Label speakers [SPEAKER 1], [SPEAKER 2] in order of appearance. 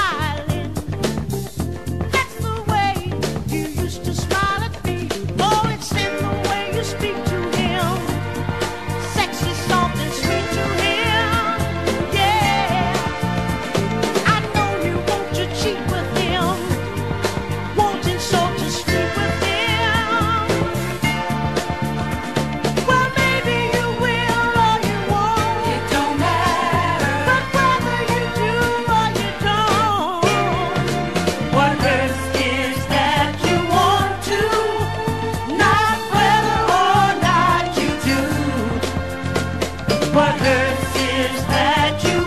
[SPEAKER 1] silence. What hurts is that you